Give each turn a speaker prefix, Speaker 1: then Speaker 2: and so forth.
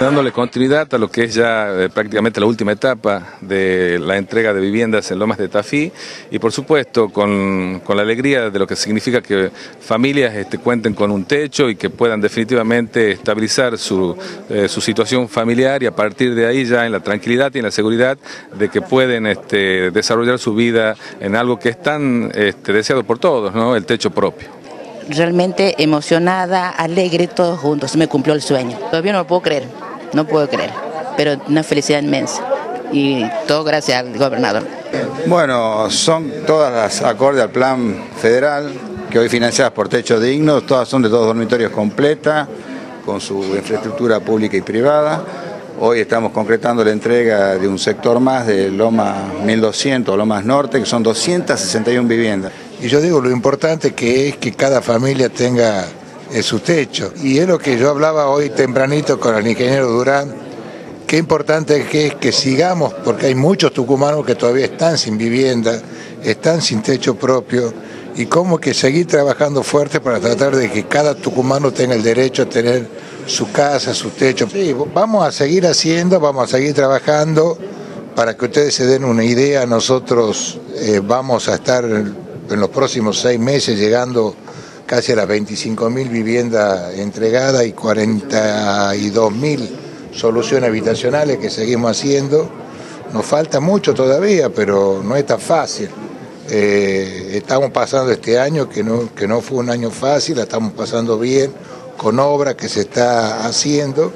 Speaker 1: dándole continuidad a lo que es ya eh, prácticamente la última etapa de la entrega de viviendas en Lomas de Tafí y por supuesto con, la alegría de lo que significa que familias este, cuenten con un techo y que puedan definitivamente estabilizar su, eh, su situación familiar y a partir de ahí ya en la tranquilidad y en la seguridad de que pueden este, desarrollar su vida en algo que es tan este, deseado por todos, ¿no? el techo propio
Speaker 2: realmente emocionada, alegre, todos juntos. Me cumplió el sueño. Todavía no lo puedo creer, no puedo creer, pero una felicidad inmensa. Y todo gracias al gobernador.
Speaker 3: Bueno, son todas las acordes al plan federal, que hoy financiadas por Techo Digno, todas son de dos dormitorios completas, con su infraestructura pública y privada. Hoy estamos concretando la entrega de un sector más de Loma 1200, Lomas Norte, que son 261 viviendas.
Speaker 4: Y yo digo, lo importante que es que cada familia tenga eh, su techo. Y es lo que yo hablaba hoy tempranito con el ingeniero Durán, qué importante que es que sigamos, porque hay muchos tucumanos que todavía están sin vivienda, están sin techo propio, y cómo que seguir trabajando fuerte para tratar de que cada tucumano tenga el derecho a tener su casa, su techo. Sí, vamos a seguir haciendo, vamos a seguir trabajando. Para que ustedes se den una idea, nosotros eh, vamos a estar en los próximos seis meses llegando casi a las 25.000 viviendas entregadas y 42.000 soluciones habitacionales que seguimos haciendo. Nos falta mucho todavía, pero no es tan fácil. Eh, estamos pasando este año, que no, que no fue un año fácil, la estamos pasando bien, con obra que se está haciendo